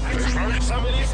Somebody's